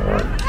Sorry.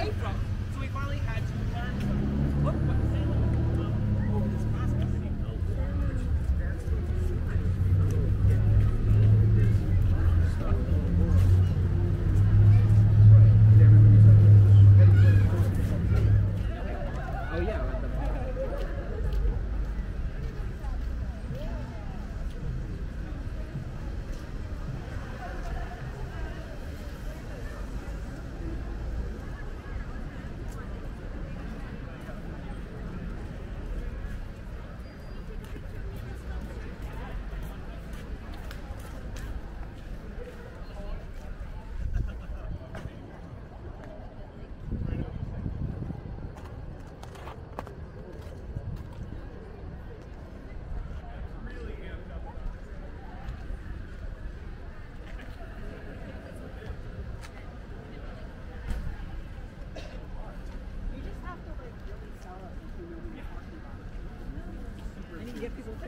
away from. So we finally had to learn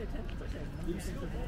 attention. It's okay.